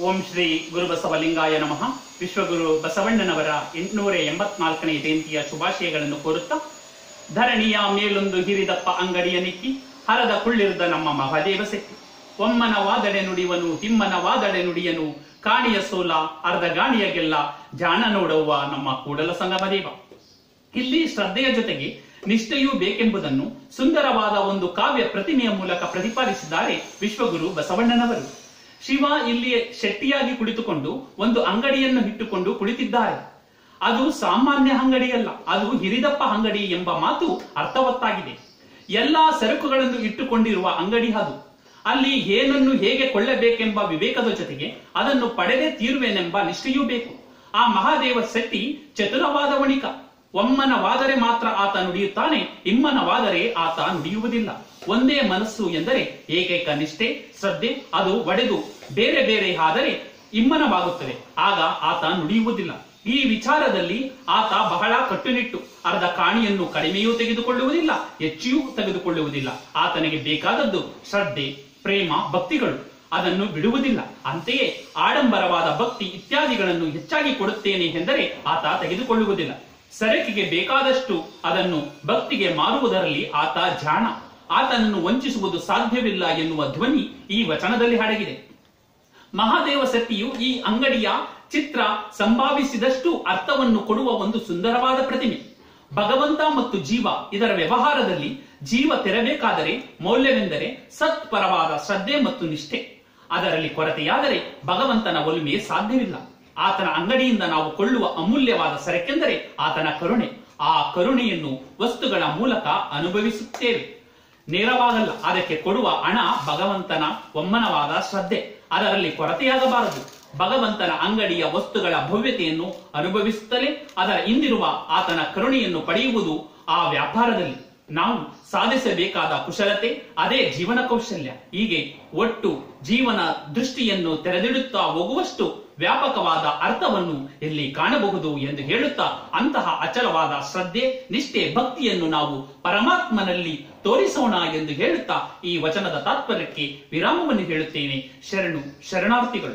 ಓಂ ಶ್ರೀ ಗುರು ಬಸವಲಿಂಗಾಯ ನಮಃ. ವಿಶ್ವಗುರು ಬಸವಣ್ಣನವರ ಎಂಟುನೂರ ಎಂಬತ್ನಾಲ್ಕನೇ ಜಯಂತಿಯ ಶುಭಾಶಯಗಳನ್ನು ಕೋರುತ್ತಾ, ಧರಣಿಯ ಮೇಲೊಂದು ಹಿರಿದಪ್ಪ ಅಂಗಡಿಯ ನಿಕ್ಕಿ, ಹರದ ಕುಳ್ಳಿರದ ನಮ್ಮ ಮಹಾದೇವ ಶಕ್ತಿ ಒಮ್ಮನ ವಾದಡೆ ನುಡಿವನು ತಿಮ್ಮನ ವಾದಡೆ ನುಡಿಯನು, ಕಾಣಿಯ ಸೋಲ, ಅರ್ಧ ಗಾಣಿಯ ಗೆಲ್ಲ, ಜಾಣ ನೋಡುವ ನಮ್ಮ ಕೂಡಲ ಸಂಗಮ ದೇವ. ಇಲ್ಲಿ ಶ್ರದ್ಧೆಯ ಜೊತೆಗೆ ನಿಷ್ಠೆಯೂ ಬೇಕೆಂಬುದನ್ನು ಸುಂದರವಾದ ಒಂದು ಕಾವ್ಯ ಪ್ರತಿಮೆಯ ಮೂಲಕ ಪ್ರತಿಪಾದಿಸಿದ್ದಾರೆ ವಿಶ್ವಗುರು ಬಸವಣ್ಣನವರು. ಶಿವ ಇಲ್ಲಿ ಶೆಟ್ಟಿಯಾಗಿ ಕುಳಿತುಕೊಂಡು ಒಂದು ಅಂಗಡಿಯನ್ನು ಇಟ್ಟುಕೊಂಡು ಕುಳಿತಿದ್ದಾರೆ. ಅದು ಸಾಮಾನ್ಯ ಅಂಗಡಿಯಲ್ಲ, ಅದು ಹಿರಿದಪ್ಪ ಅಂಗಡಿ ಎಂಬ ಮಾತು ಅರ್ಥವತ್ತಾಗಿದೆ. ಎಲ್ಲಾ ಸರಕುಗಳನ್ನು ಇಟ್ಟುಕೊಂಡಿರುವ ಅಂಗಡಿ ಅದು. ಅಲ್ಲಿ ಏನನ್ನು ಹೇಗೆ ಕೊಳ್ಳಬೇಕೆಂಬ ವಿವೇಕದ ಜೊತೆಗೆ ಅದನ್ನು ಪಡೆದೇ ತೀರುವೆನೆಂಬ ನಿಷ್ಠೆಯೂ ಬೇಕು. ಆ ಮಹಾದೇವ ಶೆಟ್ಟಿ ಚತುರವಾದ ವಣಿಕ. ಒಮ್ಮನವಾದರೆ ಮಾತ್ರ ಆತ ನುಡಿಯುತ್ತಾನೆ, ಇಮ್ಮನವಾದರೆ ಆತ ನುಡಿಯುವುದಿಲ್ಲ. ಒಂದೇ ಮನಸ್ಸು ಎಂದರೆ ಏಕೈಕ ನಿಷ್ಠೆ, ಶ್ರದ್ಧೆ, ಅದು ಒಡೆದು ಬೇರೆ ಬೇರೆ ಆದರೆ ಇಮ್ಮನವಾಗುತ್ತದೆ. ಆಗ ಆತ ನುಡಿಯುವುದಿಲ್ಲ. ಈ ವಿಚಾರದಲ್ಲಿ ಆತ ಬಹಳ ಕಟ್ಟುನಿಟ್ಟು, ಅರ್ಧ ಕಾಣಿಯನ್ನು ಕಡಿಮೆಯೂ ತೆಗೆದುಕೊಳ್ಳುವುದಿಲ್ಲ, ಹೆಚ್ಚಿಯೂ ತೆಗೆದುಕೊಳ್ಳುವುದಿಲ್ಲ. ಆತನಿಗೆ ಬೇಕಾದದ್ದು ಶ್ರದ್ಧೆ, ಪ್ರೇಮ, ಭಕ್ತಿಗಳು. ಅದನ್ನು ಬಿಡುವುದಿಲ್ಲ. ಅಂತೆಯೇ ಆಡಂಬರವಾದ ಭಕ್ತಿ ಇತ್ಯಾದಿಗಳನ್ನು ಹೆಚ್ಚಾಗಿ ಕೊಡುತ್ತೇನೆ ಎಂದರೆ ಆತ ತೆಗೆದುಕೊಳ್ಳುವುದಿಲ್ಲ. ಸರಕಿಗೆ ಬೇಕಾದಷ್ಟು ಅದನ್ನು ಭಕ್ತಿಗೆ ಮಾರುವುದರಲ್ಲಿ ಆತ ಜಾಣ. ಆತನನ್ನು ವಂಚಿಸುವುದು ಸಾಧ್ಯವಿಲ್ಲ ಎನ್ನುವ ಧ್ವನಿ ಈ ವಚನದಲ್ಲಿ ಅಡಗಿದೆ ಮಹಾದೇವ ಸತ್ತಿಯು ಈ ಅಂಗಡಿಯ ಚಿತ್ರ ಸಂಭಾವಿಸಿದಷ್ಟು ಅರ್ಥವನ್ನು ಕೊಡುವ ಒಂದು ಸುಂದರವಾದ ಪ್ರತಿಮೆ. ಭಗವಂತ ಮತ್ತು ಜೀವ ಇದರ ವ್ಯವಹಾರದಲ್ಲಿ ಜೀವ ತೆರಬೇಕಾದರೆ ಮೌಲ್ಯವೆಂದರೆ ಸತ್ಪರವಾದ ಶ್ರದ್ಧೆ ಮತ್ತು ನಿಷ್ಠೆ. ಅದರಲ್ಲಿ ಕೊರತೆಯಾದರೆ ಭಗವಂತನ ಒಲುಮೆ ಸಾಧ್ಯವಿಲ್ಲ. ಆತನ ಅಂಗಡಿಯಿಂದ ನಾವು ಕೊಳ್ಳುವ ಅಮೂಲ್ಯವಾದ ಸರಕೆಂದರೆ ಆತನ ಕರುಣೆ. ಆ ಕರುಣೆಯನ್ನು ವಸ್ತುಗಳ ಮೂಲಕ ಅನುಭವಿಸುತ್ತೇವೆ. ನೇರವಾಗಲ್ಲ, ಅದಕ್ಕೆ ಕೊಡುವ ಹಣ ಭಗವಂತನ ಒಮ್ಮನವಾದ ಶ್ರದ್ಧೆ. ಅದರಲ್ಲಿ ಕೊರತೆಯಾಗಬಾರದು. ಭಗವಂತನ ಅಂಗಡಿಯ ವಸ್ತುಗಳ ಭವ್ಯತೆಯನ್ನು ಅನುಭವಿಸುತ್ತಲೇ ಅದರ ಹಿಂದಿರುವ ಆತನ ಕರುಣೆಯನ್ನು ಪಡೆಯುವುದು ಆ ವ್ಯಾಪಾರದಲ್ಲಿ. ನಾವು ಸಾಧಿಸಬೇಕಾದ ಕುಶಲತೆ, ಅದೇ ಜೀವನ ಕೌಶಲ್ಯ. ಹೀಗೆ ಒಟ್ಟು ಜೀವನ ದೃಷ್ಟಿಯನ್ನು ತೆರೆದಿಡುತ್ತಾ ಹೋಗುವಷ್ಟು ವ್ಯಾಪಕವಾದ ಅರ್ಥವನ್ನು ಇಲ್ಲಿ ಕಾಣಬಹುದು ಎಂದು ಹೇಳುತ್ತಾ ಅಂತಹ ಅಚಲವಾದ ಶ್ರದ್ಧೆ, ನಿಷ್ಠೆ, ಭಕ್ತಿಯನ್ನು ನಾವು ಪರಮಾತ್ಮನಲ್ಲಿ ತೋರಿಸೋಣ ಎಂದು ಹೇಳುತ್ತಾ ಈ ವಚನದ ತಾತ್ಪರ್ಯಕ್ಕೆ ವಿರಾಮವನ್ನು ಹೇಳುತ್ತೇನೆ. ಶರಣು ಶರಣಾರ್ಥಿಗಳು.